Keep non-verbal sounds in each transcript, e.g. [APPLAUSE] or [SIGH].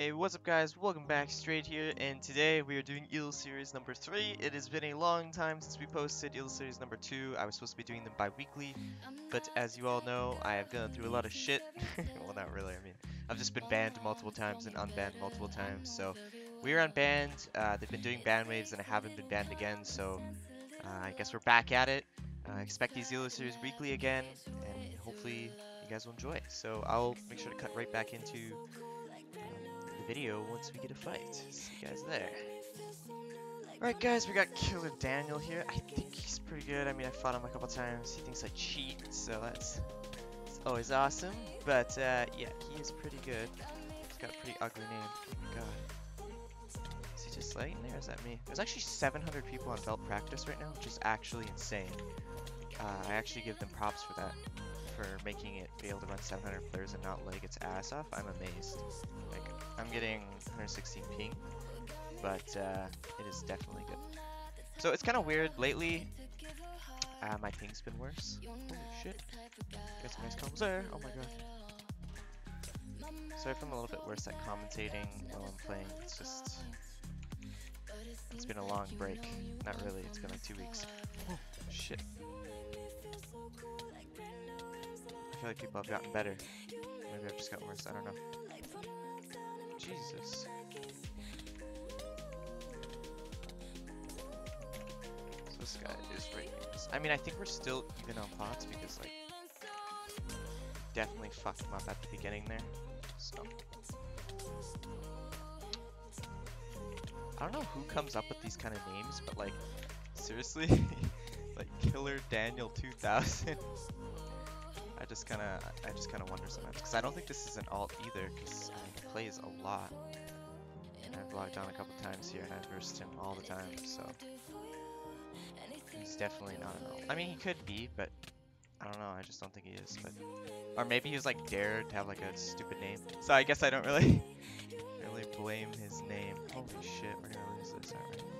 Hey, what's up guys? Welcome back Strayed here, and today we are doing Elo Series number 3. It has been a long time since we posted Elo Series number 2. I was supposed to be doing them bi-weekly, but as you all know, I have gone through a lot of shit. [LAUGHS] well, not really, I mean, I've just been banned multiple times and unbanned multiple times, so we are unbanned. Uh, they've been doing ban waves and I haven't been banned again, so uh, I guess we're back at it. Uh, expect these Elo Series weekly again, and hopefully you guys will enjoy. So I'll make sure to cut right back into video once we get a fight. See you guys there. Alright guys, we got Killer Daniel here. I think he's pretty good. I mean, I fought him a couple times. He thinks I cheat, so that's, that's always awesome. But uh, yeah, he is pretty good. He's got a pretty ugly name. Oh god. Is he just like, there? Is that me? There's actually 700 people on Velt practice right now, which is actually insane. Uh, I actually give them props for that for making it be able to run 700 players and not leg its ass off, I'm amazed. Like, I'm getting 116 ping, but uh, it is definitely good. So it's kind of weird lately. Uh, my ping's been worse. Holy shit. Got some nice combos there. Oh my god. Sorry if I'm a little bit worse at commentating while I'm playing. It's just... It's been a long break. Not really, it's been like two weeks. Oh, shit. Feel like people have gotten better. Maybe I've just gotten worse, I don't know. Jesus. So this guy is us. I mean, I think we're still even on pots because, like, definitely fucked him up at the beginning there. So. I don't know who comes up with these kind of names, but, like, seriously? [LAUGHS] like, Killer Daniel 2000 just kind of I just kind of wonder sometimes because I don't think this is an alt either because I mean, he plays a lot. And I've logged on a couple times here and I've versed him all the time, so he's definitely not an alt. I mean, he could be, but I don't know. I just don't think he is. But or maybe he was like dared to have like a stupid name. So I guess I don't really [LAUGHS] really blame his name. Holy shit, we're gonna lose this, aren't we?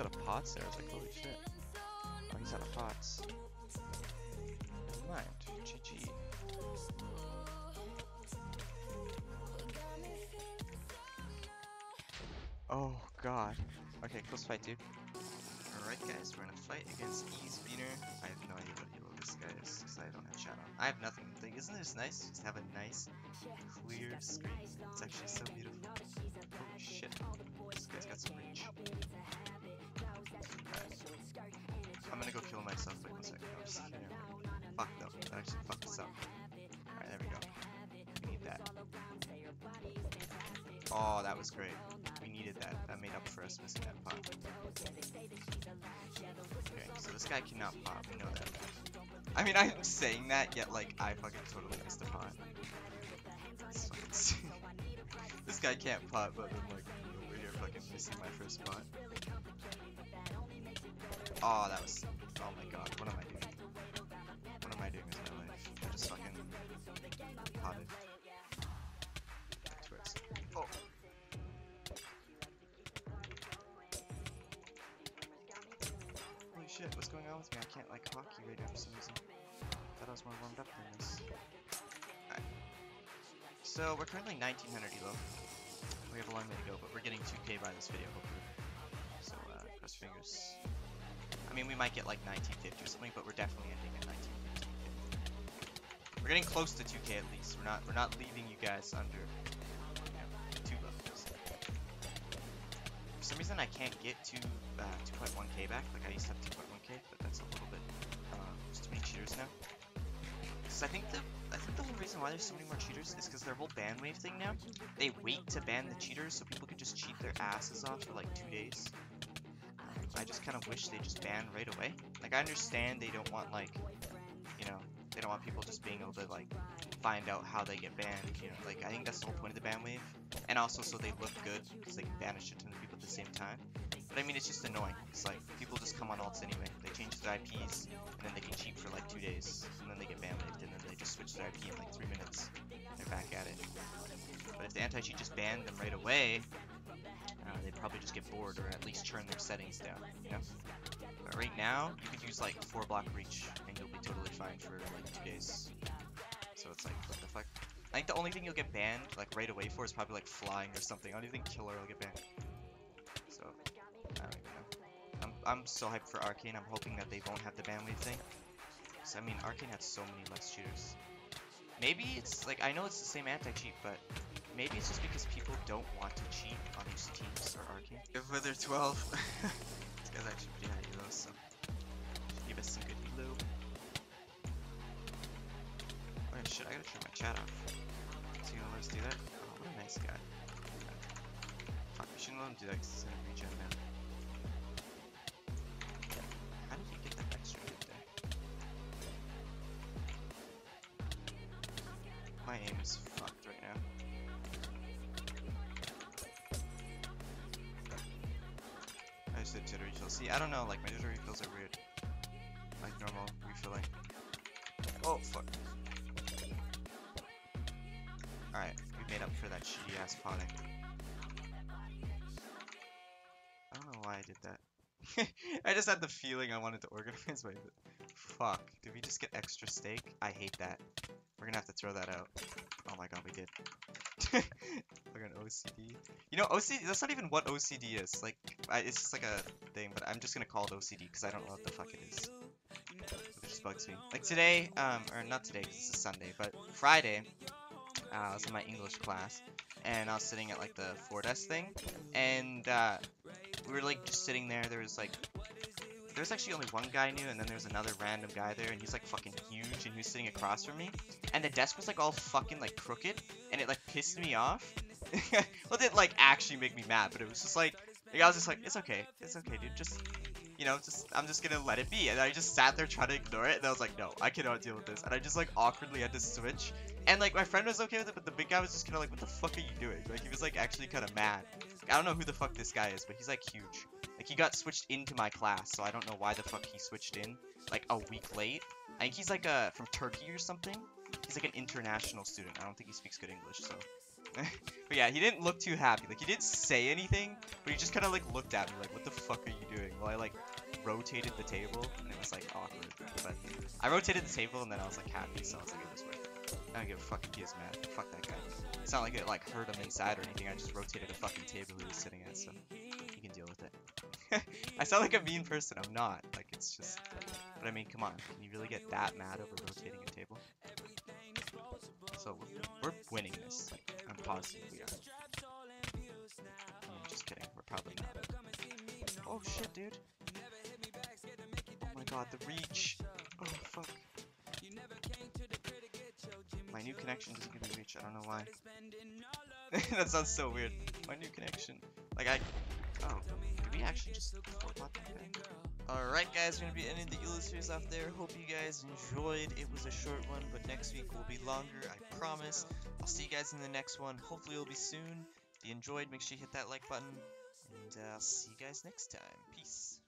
Out of pots there. I was like, holy shit. Oh, he's out of pots. Never mind. GG. Oh god. Okay, close fight, dude. Alright guys, we're in a fight against Easebeater. I have no idea what hero this guy is, because I don't have chat on. I have nothing. Like, isn't this nice? Just have a nice, clear screen. It's actually so beautiful. Holy shit. This guy's got some reach. I'm gonna go kill myself. Wait one second. I'm just kidding. Fuck though. That actually fucked us up. Alright, there we go. We need that. Oh, that was great. We needed that. That made up for us missing that pot. Okay, so this guy cannot pop. We know that. I mean, I'm saying that, yet, like, I fucking totally missed a pot. [LAUGHS] this guy can't pop, but I'm like, oh, over here fucking missing my first pot. Oh, that was... Oh my god, what am I doing? What am I doing with my life? I just fucking... potted. Twist. Oh! Holy shit, what's going on with me? I can't, like, hockey right now for some reason. thought I was more warmed up than this. Alright. So, we're currently 1900 elo. We have a long way to go, but we're getting 2k by this video, hopefully. So, uh, cross fingers. I mean, we might get like 1950 or something, but we're definitely ending at 1950. We're getting close to 2k at least. We're not we're not leaving you guys under you know, two levels. For some reason, I can't get to uh, 2.1k back. Like I used to have 2.1k, but that's a little bit uh, just too many cheaters now. Because I think the I think the whole reason why there's so many more cheaters is because their whole ban wave thing now. They wait to ban the cheaters so people can just cheat their asses off for like two days. I kind of wish they just ban right away. Like, I understand they don't want, like, you know, they don't want people just being able to, like, find out how they get banned, you know, like, I think that's the whole point of the ban wave. And also so they look good, because they can banish a ton of people at the same time. But I mean, it's just annoying. It's like, people just come on alts anyway. They change their IPs, and then they can cheat for like two days, and then they get ban waived, and then they just switch their IP in like three minutes. They're back at it. But if the anti-cheat just banned them right away, probably just get bored or at least turn their settings down, know? But right now, you could use like 4 block reach and you'll be totally fine for like 2 days. So it's like, what the fuck? I think the only thing you'll get banned like right away for is probably like flying or something. I don't even think killer will get banned. So, I don't even know. I'm, I'm so hyped for Arcane. I'm hoping that they won't have the ban wave thing. Cause I mean, Arcane had so many less cheaters. Maybe it's like, I know it's the same anti-cheat, but maybe it's just because people don't want to cheat on these teams or Arcane. Give Wither 12. [LAUGHS] this guy's actually pretty high elo, so give us some good elo. Oh shit, I gotta turn my chat off. Is he gonna oh, let us do that? Oh, what a nice guy. Fuck, we shouldn't let him do that because it's gonna regen now. How did he get that extra hit there? My aim is See, I don't know, like my jitter refills are weird. Like normal refilling. Oh fuck. Alright, we made up for that shitty ass potting. I don't know why I did that. [LAUGHS] I just had the feeling I wanted to organize my. Fuck. Did we just get extra steak? I hate that. We're gonna have to throw that out. Oh my god, we did. [LAUGHS] We're an OCD. You know, OCD. That's not even what OCD is. Like, I, it's just like a thing, but I'm just gonna call it OCD because I don't know what the fuck it is. It just bugs me. Like today, um, or not today because it's a Sunday, but Friday, uh, I was in my English class, and I was sitting at like the 4S thing, and uh, we were like just sitting there. There was like, there was actually only one guy I knew, and then there was another random guy there, and he's like fucking huge, and he was sitting across from me, and the desk was like all fucking like crooked, and it like pissed me off. [LAUGHS] well, it didn't like actually make me mad, but it was just like, like I was just like, it's okay, it's okay, dude, just you know, just I'm just gonna let it be. And I just sat there trying to ignore it, and I was like, no, I cannot deal with this. And I just like awkwardly had to switch. And like my friend was okay with it, but the big guy was just kind of like, what the fuck are you doing? Like he was like actually kind of mad. Like, I don't know who the fuck this guy is, but he's like huge. Like he got switched into my class, so I don't know why the fuck he switched in like a week late. I think he's like uh from Turkey or something. He's like an international student. I don't think he speaks good English, so. [LAUGHS] but yeah, he didn't look too happy. Like he didn't say anything, but he just kind of like looked at me like, "What the fuck are you doing?" Well, I like rotated the table, and it was like awkward. But I rotated the table, and then I was like happy, so I was like, "It was worth." I don't give a fuck if he is mad. Fuck that guy. It's not like it like hurt him inside or anything. I just rotated a fucking table he was sitting at, so I sound like a mean person. I'm not. Like it's just. But I mean, come on. Can you really get that mad over rotating a table? So we're, we're winning this. Like, I'm positive we are. I'm just kidding. We're probably not. Oh shit, dude. Oh my god, the reach. Oh fuck. My new connection doesn't give me reach. I don't know why. [LAUGHS] that sounds so weird. My new connection. Like I. Oh, actually just Alright guys, we're going to be ending the ELO series off there. Hope you guys enjoyed. It was a short one, but next week will be longer, I promise. I'll see you guys in the next one. Hopefully it'll be soon. If you enjoyed, make sure you hit that like button. And uh, I'll see you guys next time. Peace.